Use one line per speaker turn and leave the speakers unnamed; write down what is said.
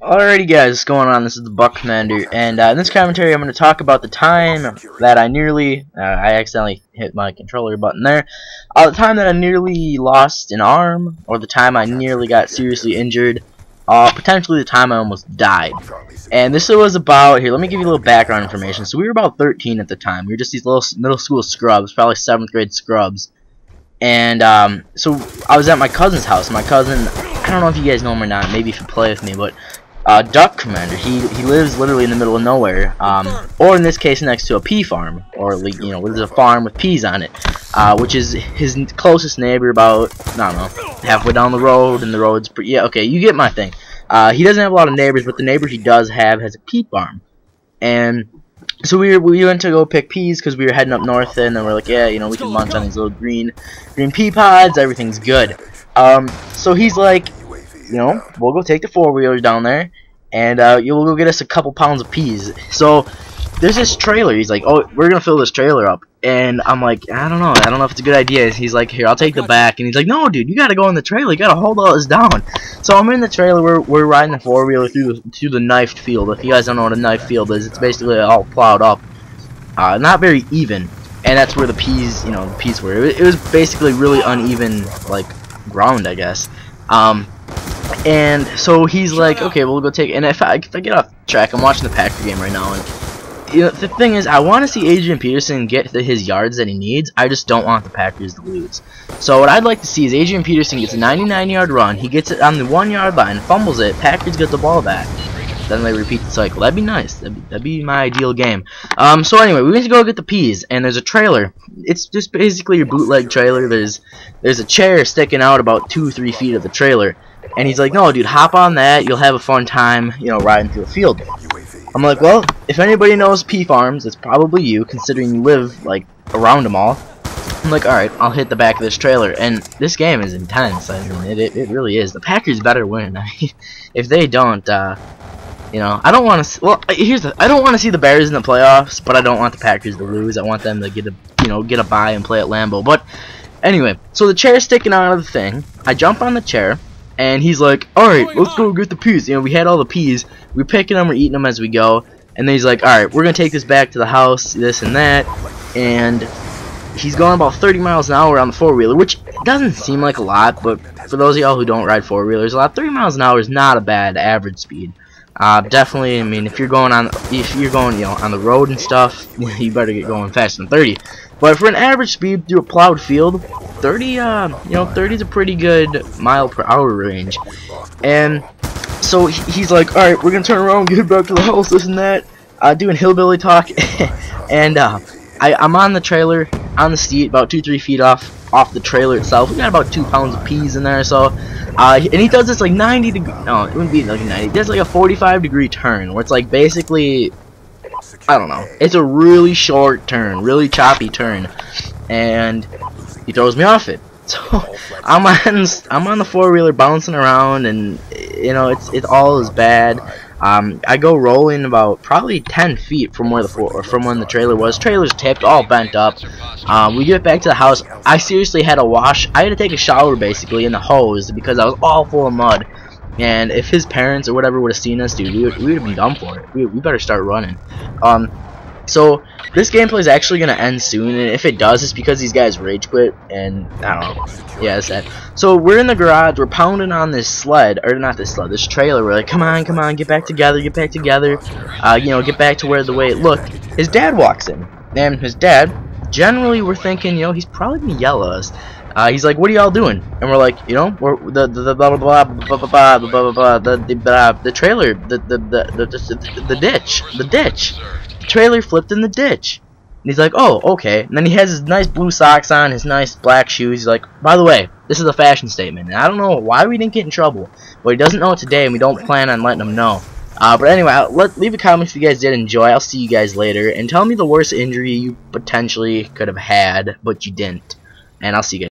Alrighty guys, what's going on? This is the Buck Commander, and uh, in this commentary I'm going to talk about the time that I nearly, uh, I accidentally hit my controller button there, uh, the time that I nearly lost an arm, or the time I nearly got seriously injured, uh, potentially the time I almost died. And this was about, here, let me give you a little background information. So we were about 13 at the time, we were just these little middle school scrubs, probably 7th grade scrubs, and um, so I was at my cousin's house, my cousin, I don't know if you guys know him or not, maybe if you play with me, but uh, duck commander. He he lives literally in the middle of nowhere, um, or in this case next to a pea farm, or you know, there's a farm with peas on it, uh, which is his closest neighbor about I don't know halfway down the road, and the road's pretty, yeah okay, you get my thing. Uh, he doesn't have a lot of neighbors, but the neighbor he does have has a pea farm, and so we were, we went to go pick peas because we were heading up north, and then we're like, yeah, you know, we can munch on these little green green pea pods. Everything's good. Um, so he's like, you know, we'll go take the four wheelers down there, and uh, you'll go get us a couple pounds of peas. So there's this trailer. He's like, oh, we're gonna fill this trailer up, and I'm like, I don't know, I don't know if it's a good idea. He's like, here, I'll take the back, and he's like, no, dude, you gotta go in the trailer. You gotta hold all this down. So I'm in the trailer. We're we're riding the four wheeler through the through the knifed field. If you guys don't know what a knifed field is, it's basically all plowed up, uh, not very even, and that's where the peas, you know, the peas were. It, it was basically really uneven, like ground, I guess. Um, and so he's like, okay, we'll go take. It. And if I, if I get off track, I'm watching the Packer game right now, and you know, the thing is, I want to see Adrian Peterson get the, his yards that he needs. I just don't want the Packers to lose. So what I'd like to see is Adrian Peterson gets a 99-yard run. He gets it on the one-yard line, fumbles it. Packers get the ball back. Then they repeat the cycle. That'd be nice. That'd be, that'd be my ideal game. Um, so anyway, we went to go get the peas, and there's a trailer. It's just basically your bootleg trailer. There's there's a chair sticking out about two, three feet of the trailer. And he's like, no, dude, hop on that. You'll have a fun time, you know, riding through a field. I'm like, well, if anybody knows pea Farms, it's probably you, considering you live, like, around them all. I'm like, alright, I'll hit the back of this trailer. And this game is intense. I mean, it, it, really is. The Packers better win. If they don't, uh, you know, I don't want to. Well, here's the. I don't want to see the Bears in the playoffs, but I don't want the Packers to lose. I want them to get a, you know, get a bye and play at Lambeau. But anyway, so the chair's sticking out of the thing. I jump on the chair and he's like, alright, let's go get the peas. You know, we had all the peas. We're picking them, we're eating them as we go. And then he's like, alright, we're going to take this back to the house, this and that. And he's going about 30 miles an hour on the four-wheeler, which doesn't seem like a lot, but for those of y'all who don't ride four-wheelers, a lot, 30 miles an hour is not a bad average speed. Uh, definitely, I mean, if you're going on, if you're going, you know, on the road and stuff, you better get going faster than 30. But for an average speed through a plowed field, 30, uh, you know, 30 is a pretty good mile per hour range. And so he's like, all right, we're gonna turn around, get back to the house, this and that, uh, doing hillbilly talk, and uh, I, I'm on the trailer, on the seat, about two, three feet off, off the trailer itself. We got about two pounds of peas in there, so uh, and he does this like 90 degree. No, it wouldn't be like 90. He does like a 45 degree turn where it's like basically, I don't know. It's a really short turn, really choppy turn, and he throws me off it. So I'm on I'm on the four wheeler bouncing around, and you know it's it all is bad. Um, I go rolling about probably 10 feet from where the floor, from when the trailer was. Trailer's tipped, all bent up. Um, we get back to the house. I seriously had to wash. I had to take a shower basically in the hose because I was all full of mud. And if his parents or whatever would have seen us, dude, we would, we would have been done for it. We, we better start running. Um, so this gameplay is actually gonna end soon, and if it does, it's because these guys rage quit, and I don't know. Yeah, it's that. So we're in the garage, we're pounding on this sled, or not this sled, this trailer. We're like, come on, come on, get back together, get back together. Uh, you know, get back to where the way it looked. His dad walks in, and his dad, generally, we're thinking, you know, he's probably gonna yell at us. Uh, he's like, "What are y'all doing?" And we're like, "You know, we're the the, the blah blah blah blah blah blah blah blah the the the trailer, the the, the, the ditch, the ditch." Trailer flipped in the ditch. And he's like, oh, okay. And then he has his nice blue socks on, his nice black shoes. He's like, by the way, this is a fashion statement. And I don't know why we didn't get in trouble. But he doesn't know it today, and we don't plan on letting him know. Uh, but anyway, let, leave a comment if you guys did enjoy. I'll see you guys later. And tell me the worst injury you potentially could have had, but you didn't. And I'll see you guys.